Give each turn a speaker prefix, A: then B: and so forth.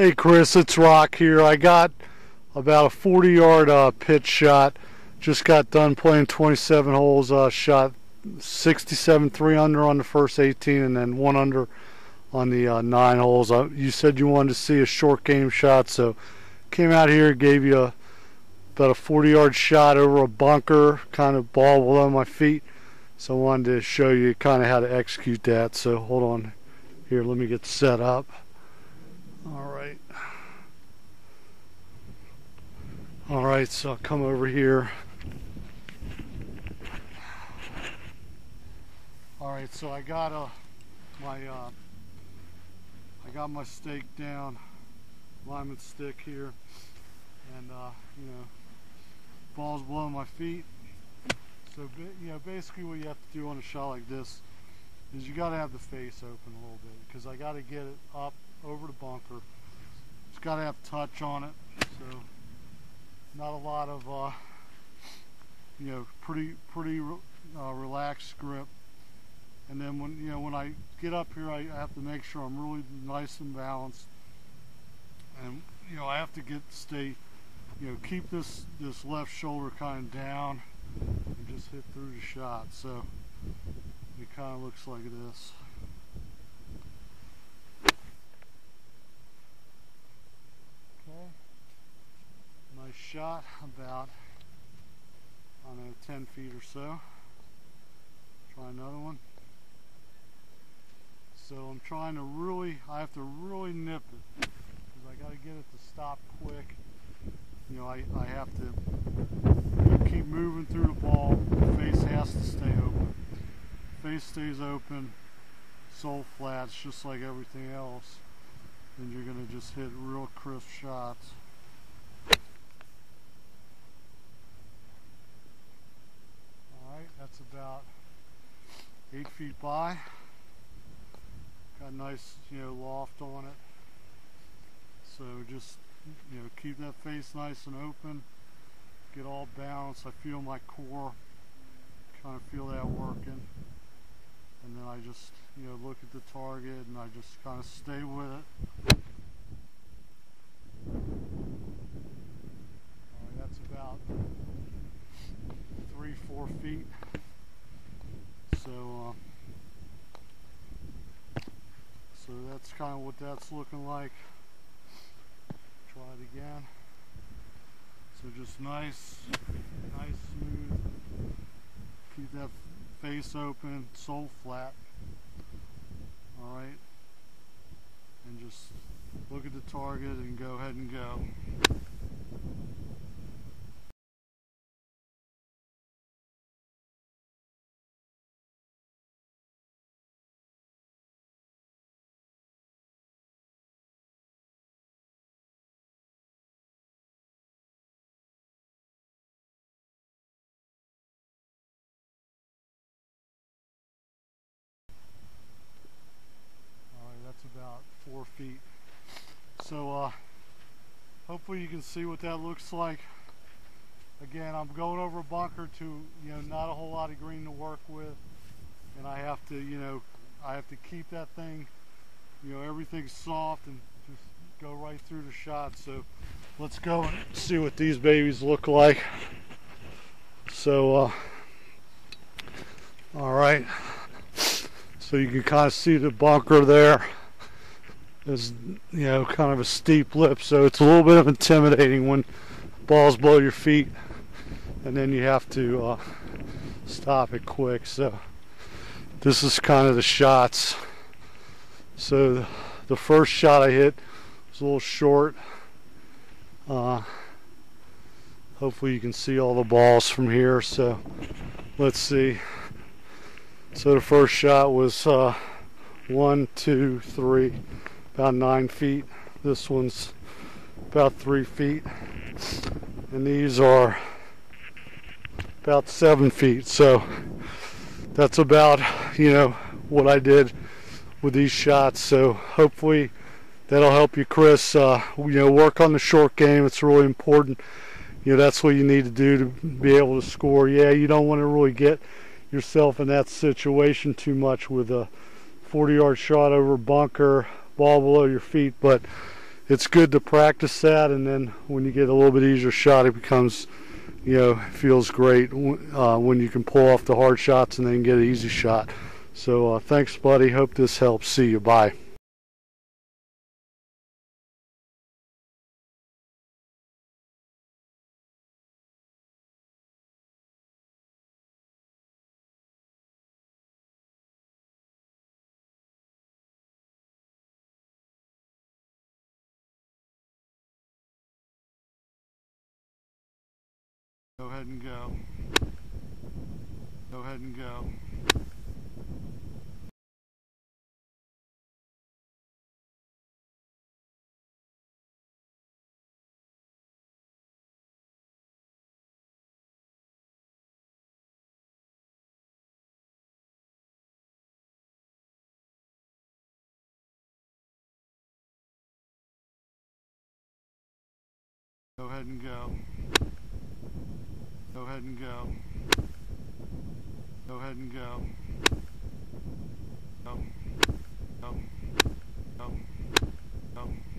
A: Hey Chris, it's Rock here. I got about a 40 yard uh, pitch shot. Just got done playing 27 holes. Uh, shot 67 3 under on the first 18 and then 1 under on the uh, 9 holes. Uh, you said you wanted to see a short game shot, so came out here, gave you a, about a 40 yard shot over a bunker, kind of ball below my feet. So I wanted to show you kind of how to execute that. So hold on here, let me get set up. All right. All right, so I'll come over here. All right, so I got a my uh, I got my stake down, alignment stick here, and uh, you know, balls below my feet. So you know, basically what you have to do on a shot like this is you got to have the face open a little bit because I got to get it up over the bunker. It's got to have touch on it, so not a lot of uh, you know pretty pretty uh, relaxed grip. And then when you know when I get up here, I, have to make sure I'm really nice and balanced. And you know I have to get stay you know keep this this left shoulder kind of down and just hit through the shot. So it kind of looks like this. Nice shot, about, I don't know, 10 feet or so. Try another one. So I'm trying to really, I have to really nip it. Because I got to get it to stop quick. You know, I, I have to keep moving through the ball. The face has to stay open. Face stays open, sole flats, just like everything else. Then you're going to just hit real crisp shots. Alright, that's about eight feet by. Got a nice, you know, loft on it. So just, you know, keep that face nice and open. Get all balanced. I feel my core. Kind of feel that working. And then I just, you know, look at the target and I just kind of stay with it. Alright, that's about three, four feet. So, uh, so that's kind of what that's looking like. Try it again. So just nice, nice, smooth. Keep that face open, sole flat. Alright. And just look at the target and go ahead and go. Feet. So uh, hopefully you can see what that looks like. Again, I'm going over a bunker to, you know, not a whole lot of green to work with. And I have to, you know, I have to keep that thing, you know, everything's soft and just go right through the shot. So let's go and see what these babies look like. So, uh, all right. So you can kind of see the bunker there is you know kind of a steep lip so it's a little bit of intimidating when balls blow your feet and then you have to uh, stop it quick. So this is kind of the shots. So the first shot I hit was a little short. Uh, hopefully you can see all the balls from here so let's see. So the first shot was uh, one two three about nine feet. This one's about three feet. And these are about seven feet. So that's about, you know, what I did with these shots. So hopefully that'll help you, Chris. Uh, you know, work on the short game. It's really important. You know, that's what you need to do to be able to score. Yeah, you don't want to really get yourself in that situation too much with a 40 yard shot over bunker ball below your feet, but it's good to practice that, and then when you get a little bit easier shot, it becomes, you know, feels great uh, when you can pull off the hard shots and then get an easy shot. So uh, thanks, buddy. Hope this helps. See you. Bye. Go ahead and go. Go ahead and go. Go ahead and go. Go ahead and go. Go ahead and go. Go. Go. Go. Go.